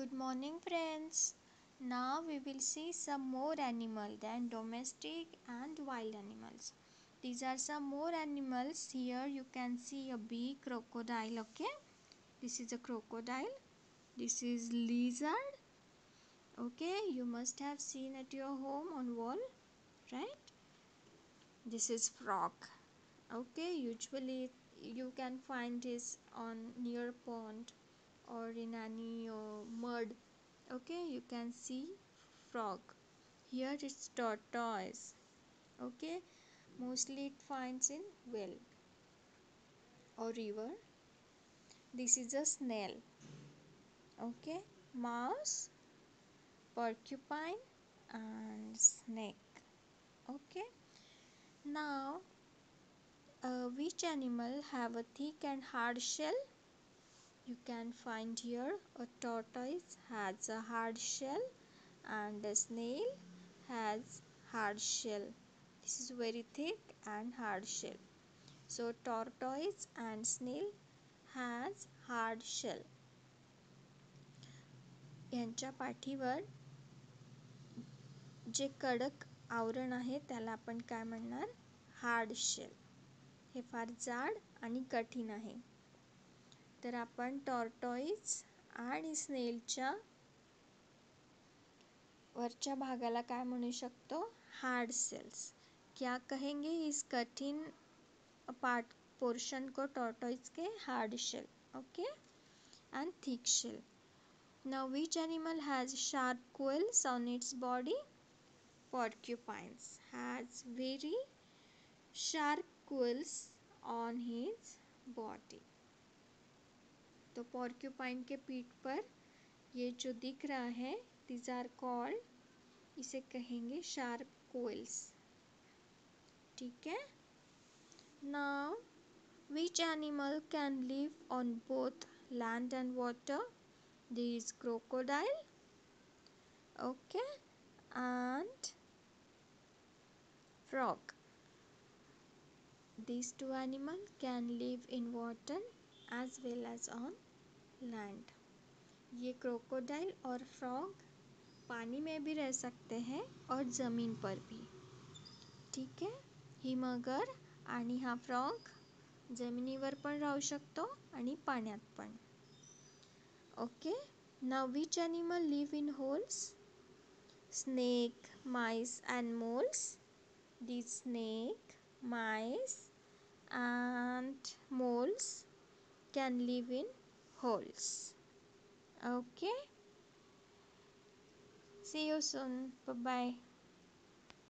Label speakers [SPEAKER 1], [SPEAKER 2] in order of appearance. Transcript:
[SPEAKER 1] Good morning friends. Now we will see some more animal than domestic and wild animals. These are some more animals. Here you can see a big crocodile. Okay. This is a crocodile. This is lizard. Okay. You must have seen at your home on wall. Right. This is frog. Okay. Usually you can find this on near pond or in any uh, mud. Okay you can see frog. Here it's tortoise. Okay mostly it finds in well or river. This is a snail. Okay mouse porcupine and snake. Okay now uh, which animal have a thick and hard shell you can find here a tortoise has a hard shell and a snail has hard shell this is very thick and hard shell so tortoise and snail has hard shell यांच्या पाठीवर जे कडक आवरण आहे त्याला आपण काय म्हणणार hard shell हे फार जाड आणि कठीण आहे तर आपण टॉर्टॉईज आणि स्नेलच्या वरच्या भागाला काय म्हणू शकतो? हार्ड सेल्स क्या कहेंगे इस कठीण पार्ट पोर्शन को टॉर्टॉइज के hard shell okay and thick shell now which animal has sharp quills on its body? Porcupines. Has very sharp quills on his body. तो पॉर्क्यूपाइन के पीठ पर ये जो दिख रहा है दीज आर कॉल्ड इसे कहेंगे शार्प कोयल्स ठीक है? Now which animal can live on both land and water this crocodile okay and frog. These two animals can live in water as well as on land. ये crocodile और frog पानी में भी रह सकते हैं और ज़मीन पर भी। ठीक आहे ही? मगर आणि हा फ्रॉग जमिनीवर पण राहू शकतो आणि पाण्यात पण. Okay now which animal live in holes snake mice and moles the snake mice moles can live in holes. Okay? See you soon. Bye bye